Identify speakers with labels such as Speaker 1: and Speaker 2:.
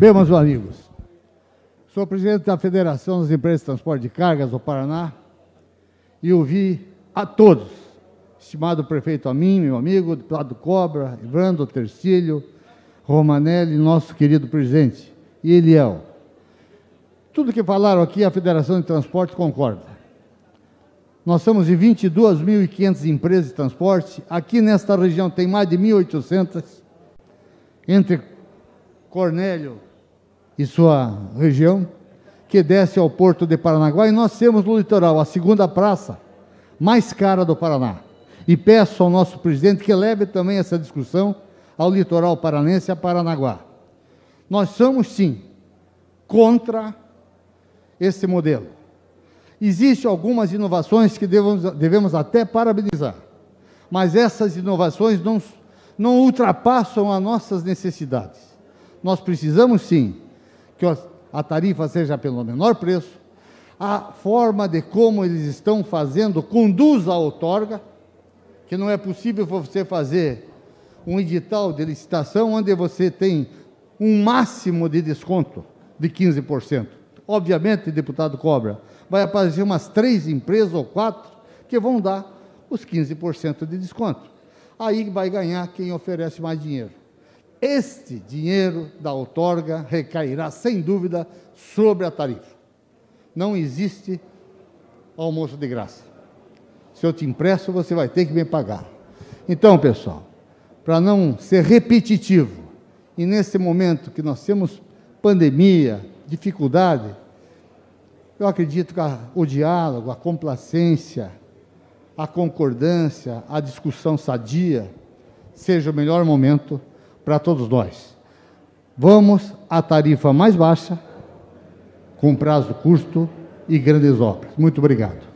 Speaker 1: Bem, meus amigos, sou presidente da Federação das Empresas de Transporte de Cargas do Paraná e ouvi a todos, estimado prefeito a mim, meu amigo, deputado Cobra, Evandro Tercílio, Romanelli, nosso querido presidente, e Eliel. Tudo que falaram aqui, a Federação de Transporte concorda. Nós somos de 22.500 empresas de transporte. Aqui nesta região tem mais de 1.800, entre Cornélio e sua região, que desce ao porto de Paranaguá. E nós temos no litoral a segunda praça mais cara do Paraná. E peço ao nosso presidente que leve também essa discussão ao litoral paranense e a Paranaguá. Nós somos, sim, contra esse modelo. Existem algumas inovações que devemos, devemos até parabenizar, mas essas inovações não, não ultrapassam as nossas necessidades. Nós precisamos, sim, que a tarifa seja pelo menor preço, a forma de como eles estão fazendo conduz à outorga, que não é possível você fazer um edital de licitação onde você tem um máximo de desconto de 15%. Obviamente, deputado Cobra, vai aparecer umas três empresas ou quatro que vão dar os 15% de desconto. Aí vai ganhar quem oferece mais dinheiro. Este dinheiro da outorga recairá, sem dúvida, sobre a tarifa. Não existe almoço de graça. Se eu te empresto, você vai ter que me pagar. Então, pessoal, para não ser repetitivo, e nesse momento que nós temos pandemia, dificuldade, eu acredito que a, o diálogo, a complacência, a concordância, a discussão sadia seja o melhor momento para todos nós. Vamos à tarifa mais baixa, com prazo curto e grandes obras. Muito obrigado.